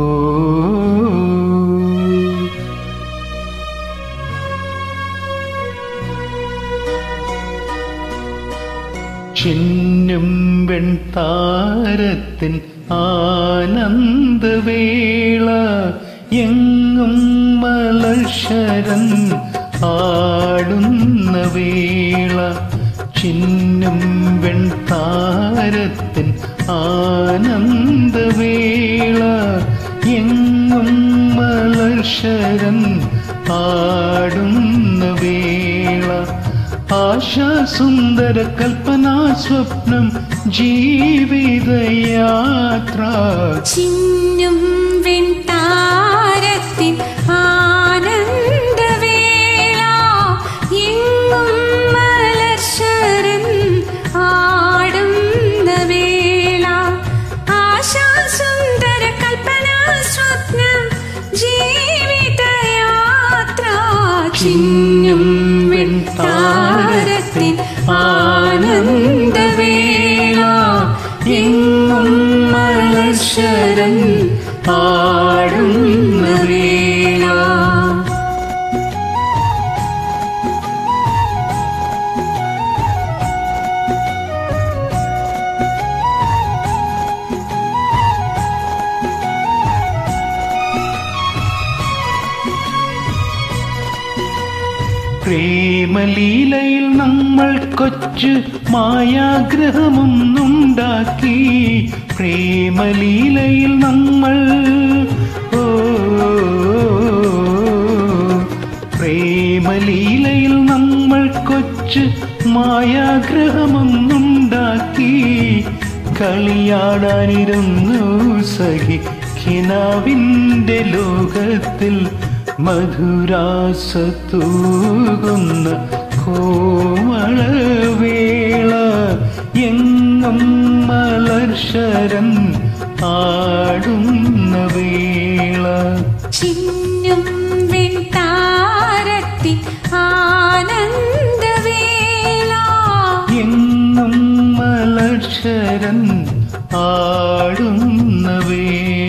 ഓ ചിന്നും വെൺതാരത്തിൻ ആനന്ദവേള എങ്ങും മലശരൻ ആടുന്ന വേള. ചിന്നും വെൺതാരത്തിൻ ആനന്ദവേള. എങ്ങും മലർശരൻ പാടുന്ന വേള. ആശാസുന്ദര കൽപ്പനാ സ്വപ്നം ജീവിതയാത്ര. ചിന്നും വെൺതാരത്തിൻ പ്രേമലീലയിൽ നമ്മൾ കൊച്ചു മായാഗ്രഹമൊന്നുണ്ടാക്കി. പ്രേമലീലയിൽ നമ്മൾ ഓ പ്രേമലീലയിൽ നമ്മൾ കൊച്ചു മായാഗ്രഹമൊന്നുണ്ടാക്കി. കളിയാടാനിരുന്നു സഖി കിനാവിന്റെ ലോകത്തിൽ മധുരാസത്തൂകുന്ന കോമളവേള എങ്ങും മലർശരം ആടുന്ന വേള. ചിന്നും വെൺതാരത്തിൻ ആനന്ദവേള. എങ്ങും മലർശരം ആടുന്ന വേള.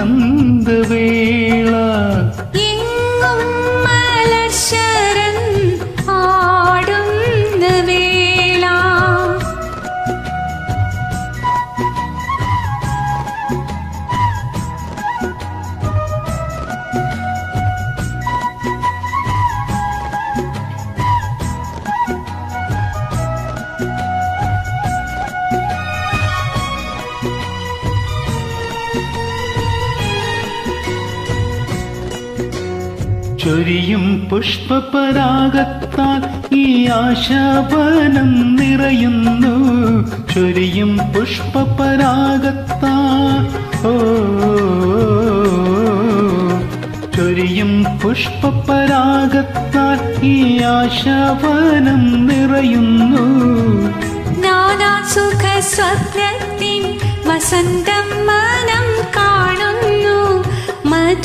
ആനന്ദവേള ചൊരിയും പുഷ്പപരാഗത്താൽ ഈ ആശാപനം നിറയുന്നു. ചൊരിയും പുഷ്പപരാഗത്താൽ ഓ ചൊരിയും പുഷ്പപരാഗത്താൽ ഈ ആശാപനം നിറയുന്നു. നാനാ സുഖ സ്വപ്നത്തിൻ വസന്തം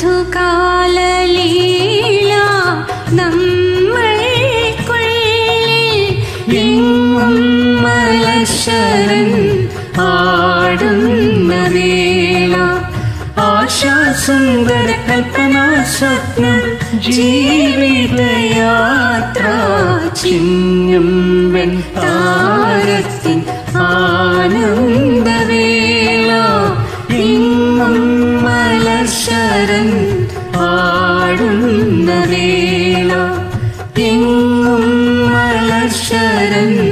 മധുകാലലീല നമ്മൾക്കുള്ളിൽ എങ്ങും മലശരൻ ആടുന്ന വേള. ആശാ സുന്ദര കൽപ്പനാ സ്വപ്നം ജീവിതയാത്ര ചിഹ്നം വെൺതാരത്തിൻ ആനന്ദവേള എങ്ങും മലശരൻ പാടുന്ന വേള